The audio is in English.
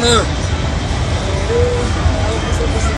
corner.